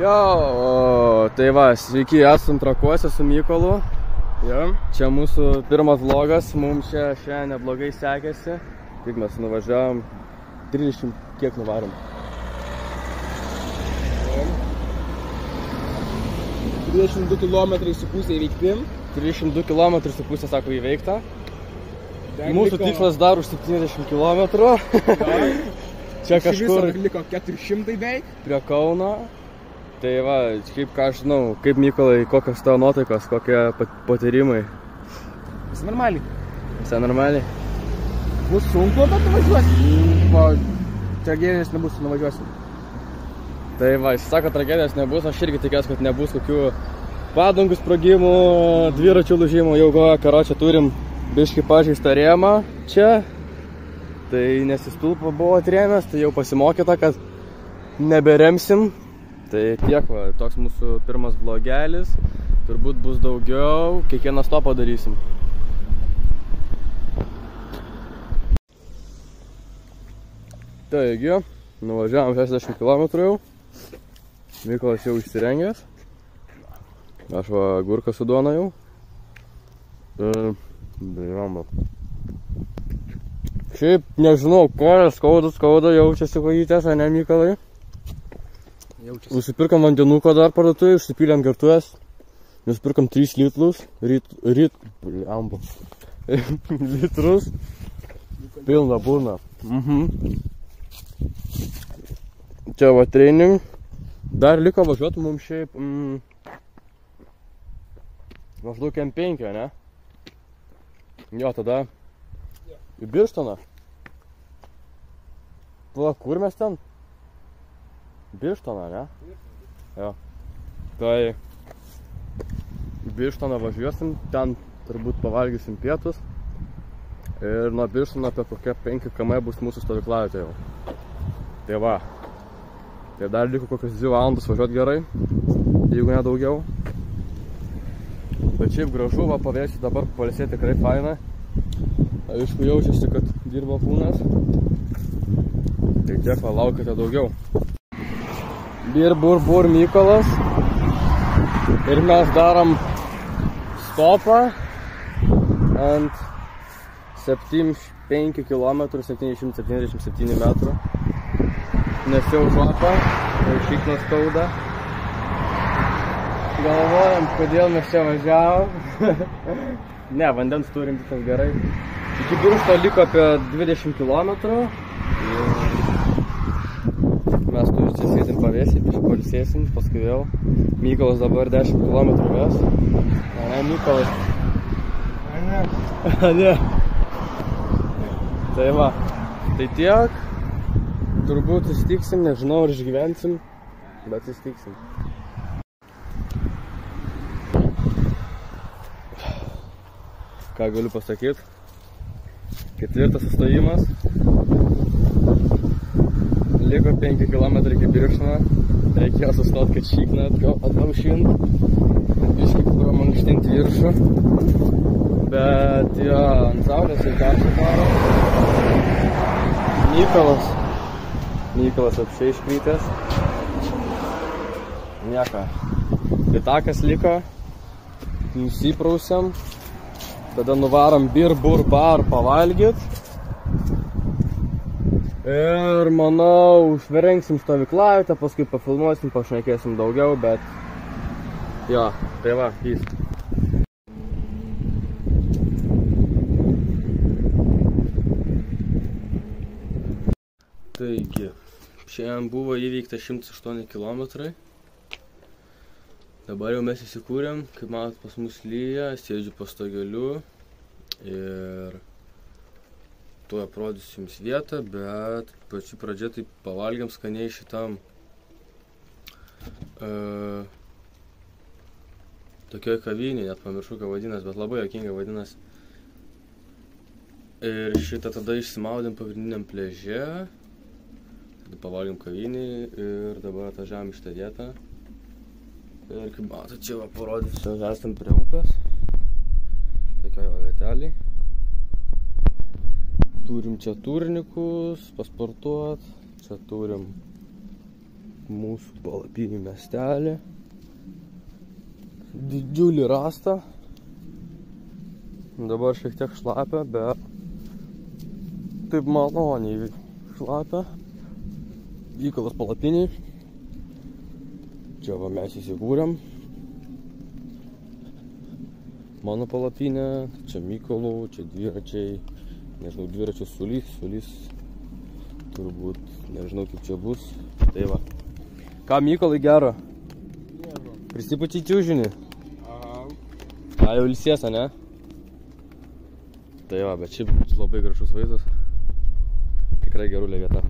Jo, o, tai va, sveiki, esam trakuose su Mykolu. Jo. Čia mūsų pirmas vlogas, mums čia šiandien neblogai sekėsi. Tik mes nuvažiavom, 30 kiek nuvarom. 22 km su pusė įveikti. 302 km su pusė, sako, įveikta. Dar Mūsų liko- tikslas dar už 70 km. Čia Iš viso kažkur liko 400 beveik. prie Kauno. Tai va, kaip ką aš žinau, kaip Mykolai, kokios tavo nuotaikos, kokie pat- patyrimai. Visą normaliai. Visai normaliai. Bus sunku, bet nuvažiuosim. Po tragedijos nebus, nuvažiuosim. Tai va, jis sako, tragedijos nebus, aš irgi tikiuosi, kad nebus kokių padangų sprogimų, dviračių lūžimų, jau galvoju, karo čia turim biški pažeistą rėmą čia. Tai nesistulpo buvo atrėmęs, tai jau pasimokyta, kad neberemsim. Tai tiek va, toks mūsų pirmas vlogelis, turbūt bus daugiau, kiekvieną stopą darysim. Taigi, nuvažiavom 60 km jau. Mykolas jau išsirengęs. Aš va gurką su duona jau. E, Blamba. Šiaip nežinau, koja skauda, skauda, jaučiasi kojytės, ne Mykolai? Jaučiasi. Nusipirkom vandenuko dar parduotuvėje, užsipylėm gertuvės. Nusipirkom 3 litrus. Ryt, ryt, blemba. litrus. Pilna burna. Mhm. Čia va training. Dar liko važiuoti mums šiaip. Mm, maždaug M5, ne? Jo, tada. Į Birštoną. Pala, kur mes ten? Birštoną, ne? Jo. Tai Birštoną važiuosim, ten turbūt pavalgysim pietus. Ir nuo Birštono apie kokią 5 km bus mūsų stovyklavietė jau. Tai va. Tai dar liko kokios 2 valandos važiuoti gerai, jeigu ne daugiau. Bet šiaip gražu, va pavėsi dabar palsėti tikrai faina. Aišku, jaučiasi, kad dirba kūnas. Tai tiek, va, laukite daugiau. Bir, bur, bur, Mykolas. Ir mes darom stopą ant 75 km 777 metrų. Nes jau žopa, jau šiknas skauda. Galvojam, kodėl mes čia važiavom. ne, vandens turim viskas gerai. Iki Biršto liko apie 20 km. Mes tu čia sėdim pavėsį, polisėsim, paskui vėl. Mykolas dabar 10 km ves. A ne, Mykolas. A ne. Tai va. Tai tiek. Turbūt sustiksim, nežinau ar išgyvensim, bet sustiksim. Ką galiu pasakyti? Ketvirtas sustojimas. Liko 5 km iki Birštono. Reikėjo sustoti, kad šikną atgaušint. Iškai pramankštinti viršų. Bet jo, ant saulės ir karšta daro. Mykolas. Mykolas apšiai iškrytęs. Nieko. Pitakas liko. Nusiprausiam. Tada nuvarom bir, bur, bar pavalgyt. Ir manau, užverengsim stovyklavietę, paskui pafilmuosim, pašnekėsim daugiau, bet... Jo, tai va, jis. Taigi, šiandien buvo įveikta 108 km. Dabar jau mes įsikūrėm, kaip matot pas mus lyja, sėdžiu po stogeliu ir tuo aprodysiu jums vietą, bet pačiu pradžia tai pavalgiam skaniai šitam uh, tokioj kavinė, net pamiršau, ką vadinas, bet labai jokingai vadinas. Ir šitą tada išsimaudėm pagrindiniam pleže, tada pavalgėm kavinį ir dabar atvažiavam į šitą vietą. Ir kaip matot, čia va parodysiu, esam prie upės. Tokioj vietelį. Turim čia turnikus, pasportuot. Čia turim mūsų palapinį miestelį. Didžiulį rastą. Dabar šiek tiek šlapia, bet taip maloniai šlapia. Vykalas palapiniai. Čia va mes įsikūrėm. Mano palapinė, čia Mykolų, čia dviračiai, nežinau, dviračių sulys, sulys turbūt, nežinau kaip čia bus. Tai va. Ką Mykolai gero? Prisipačiai čiūžinį. Aha. A, jau ilsies, ne? Tai va, bet šiaip labai gražus vaizdas. Tikrai gerulė vieta.